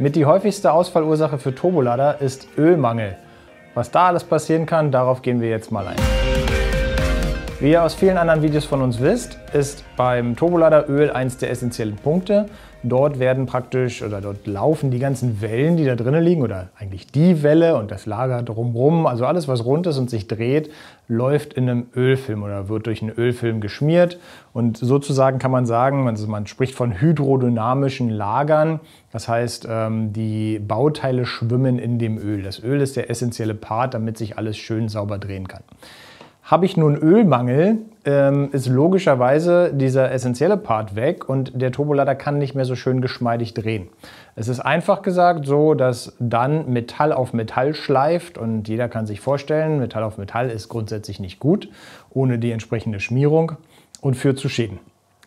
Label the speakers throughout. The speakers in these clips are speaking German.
Speaker 1: Mit die häufigste Ausfallursache für Turbolader ist Ölmangel. Was da alles passieren kann, darauf gehen wir jetzt mal ein. Wie ihr aus vielen anderen Videos von uns wisst, ist beim Turbolader Öl eins der essentiellen Punkte. Dort werden praktisch oder dort laufen die ganzen Wellen, die da drinnen liegen oder eigentlich die Welle und das Lager drumherum, also alles was rund ist und sich dreht, läuft in einem Ölfilm oder wird durch einen Ölfilm geschmiert und sozusagen kann man sagen, also man spricht von hydrodynamischen Lagern, das heißt ähm, die Bauteile schwimmen in dem Öl. Das Öl ist der essentielle Part, damit sich alles schön sauber drehen kann. Habe ich nun Ölmangel, ähm, ist logischerweise dieser essentielle Part weg und der Turbolader kann nicht mehr so schön geschmeidig drehen. Es ist einfach gesagt so, dass dann Metall auf Metall schleift und jeder kann sich vorstellen, Metall auf Metall ist grundsätzlich nicht gut, ohne die entsprechende Schmierung und führt zu Schäden.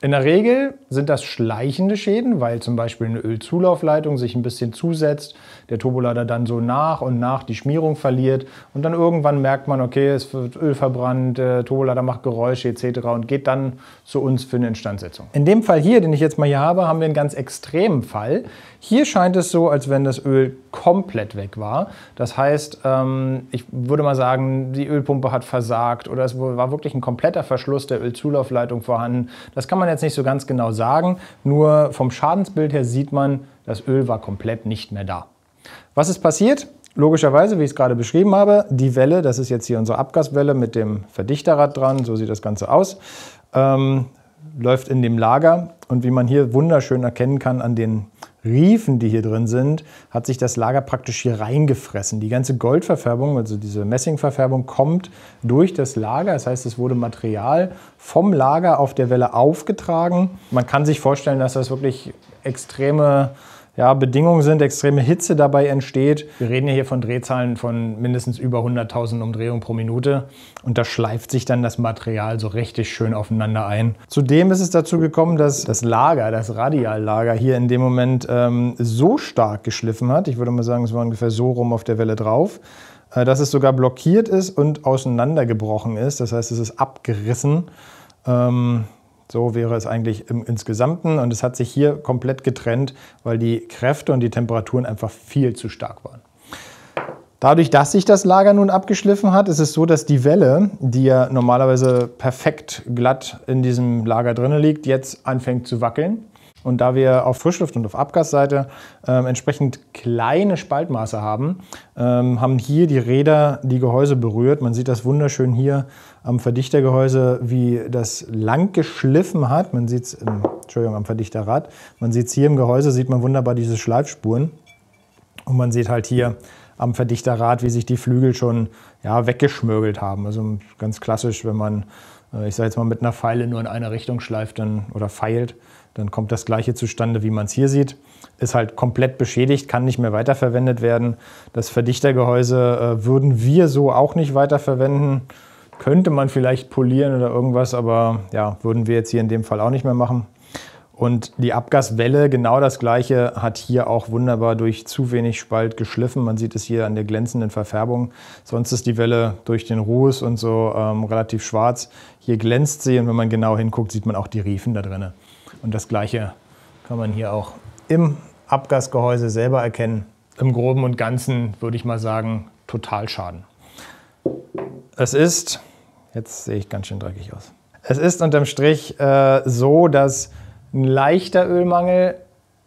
Speaker 1: In der Regel sind das schleichende Schäden, weil zum Beispiel eine Ölzulaufleitung sich ein bisschen zusetzt, der Turbolader dann so nach und nach die Schmierung verliert und dann irgendwann merkt man, okay, es wird Öl verbrannt, der Turbolader macht Geräusche etc. und geht dann zu uns für eine Instandsetzung. In dem Fall hier, den ich jetzt mal hier habe, haben wir einen ganz extremen Fall. Hier scheint es so, als wenn das Öl komplett weg war. Das heißt, ähm, ich würde mal sagen, die Ölpumpe hat versagt oder es war wirklich ein kompletter Verschluss der Ölzulaufleitung vorhanden. Das kann man jetzt nicht so ganz genau sagen, nur vom Schadensbild her sieht man, das Öl war komplett nicht mehr da. Was ist passiert? Logischerweise, wie ich es gerade beschrieben habe, die Welle, das ist jetzt hier unsere Abgaswelle mit dem Verdichterrad dran, so sieht das Ganze aus, ähm, läuft in dem Lager und wie man hier wunderschön erkennen kann an den Riefen, die hier drin sind, hat sich das Lager praktisch hier reingefressen. Die ganze Goldverfärbung, also diese Messingverfärbung, kommt durch das Lager. Das heißt, es wurde Material vom Lager auf der Welle aufgetragen. Man kann sich vorstellen, dass das wirklich extreme ja, Bedingungen sind, extreme Hitze dabei entsteht. Wir reden ja hier von Drehzahlen von mindestens über 100.000 Umdrehungen pro Minute und da schleift sich dann das Material so richtig schön aufeinander ein. Zudem ist es dazu gekommen, dass das Lager, das Radiallager hier in dem Moment ähm, so stark geschliffen hat, ich würde mal sagen, es war ungefähr so rum auf der Welle drauf, äh, dass es sogar blockiert ist und auseinandergebrochen ist. Das heißt, es ist abgerissen. Ähm, so wäre es eigentlich im Insgesamten. Und es hat sich hier komplett getrennt, weil die Kräfte und die Temperaturen einfach viel zu stark waren. Dadurch, dass sich das Lager nun abgeschliffen hat, ist es so, dass die Welle, die ja normalerweise perfekt glatt in diesem Lager drin liegt, jetzt anfängt zu wackeln. Und da wir auf Frischluft- und auf Abgasseite äh, entsprechend kleine Spaltmaße haben, ähm, haben hier die Räder die Gehäuse berührt. Man sieht das wunderschön hier am Verdichtergehäuse, wie das lang geschliffen hat. Man sieht es, Entschuldigung, am Verdichterrad. Man sieht es hier im Gehäuse, sieht man wunderbar diese Schleifspuren. Und man sieht halt hier am Verdichterrad, wie sich die Flügel schon ja, weggeschmörgelt haben. Also ganz klassisch, wenn man, äh, ich sage jetzt mal, mit einer Pfeile nur in eine Richtung schleift dann, oder feilt, dann kommt das gleiche zustande, wie man es hier sieht. Ist halt komplett beschädigt, kann nicht mehr weiterverwendet werden. Das Verdichtergehäuse äh, würden wir so auch nicht weiterverwenden. Könnte man vielleicht polieren oder irgendwas, aber ja, würden wir jetzt hier in dem Fall auch nicht mehr machen. Und die Abgaswelle, genau das gleiche, hat hier auch wunderbar durch zu wenig Spalt geschliffen. Man sieht es hier an der glänzenden Verfärbung. Sonst ist die Welle durch den Ruß und so ähm, relativ schwarz. Hier glänzt sie und wenn man genau hinguckt, sieht man auch die Riefen da drinnen. Und das gleiche kann man hier auch im Abgasgehäuse selber erkennen. Im Groben und Ganzen würde ich mal sagen, total schaden. Es ist, jetzt sehe ich ganz schön dreckig aus. Es ist unterm Strich äh, so, dass ein leichter Ölmangel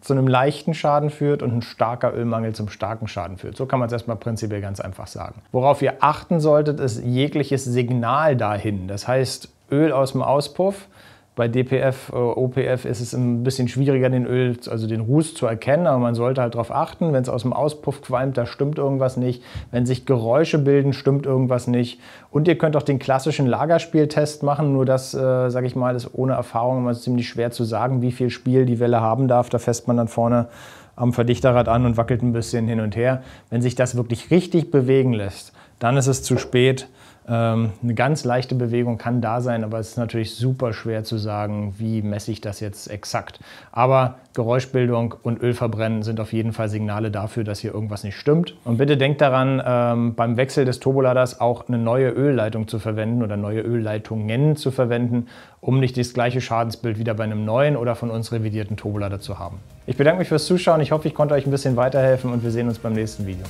Speaker 1: zu einem leichten Schaden führt und ein starker Ölmangel zum starken Schaden führt. So kann man es erstmal prinzipiell ganz einfach sagen. Worauf ihr achten solltet, ist jegliches Signal dahin. Das heißt, Öl aus dem Auspuff bei DPF, äh, OPF ist es ein bisschen schwieriger, den Öl, also den Ruß zu erkennen, aber man sollte halt darauf achten, wenn es aus dem Auspuff qualmt, da stimmt irgendwas nicht. Wenn sich Geräusche bilden, stimmt irgendwas nicht. Und ihr könnt auch den klassischen Lagerspieltest machen, nur das, äh, sage ich mal, ist ohne Erfahrung immer ziemlich schwer zu sagen, wie viel Spiel die Welle haben darf. Da fässt man dann vorne am Verdichterrad an und wackelt ein bisschen hin und her. Wenn sich das wirklich richtig bewegen lässt, dann ist es zu spät. Ähm, eine ganz leichte Bewegung kann da sein, aber es ist natürlich super schwer zu sagen, wie messe ich das jetzt exakt. Aber Geräuschbildung und Ölverbrennen sind auf jeden Fall Signale dafür, dass hier irgendwas nicht stimmt. Und bitte denkt daran, ähm, beim Wechsel des Turboladers auch eine neue Ölleitung zu verwenden oder neue Ölleitungen zu verwenden, um nicht das gleiche Schadensbild wieder bei einem neuen oder von uns revidierten Turbolader zu haben. Ich bedanke mich fürs Zuschauen. Ich hoffe, ich konnte euch ein bisschen weiterhelfen und wir sehen uns beim nächsten Video.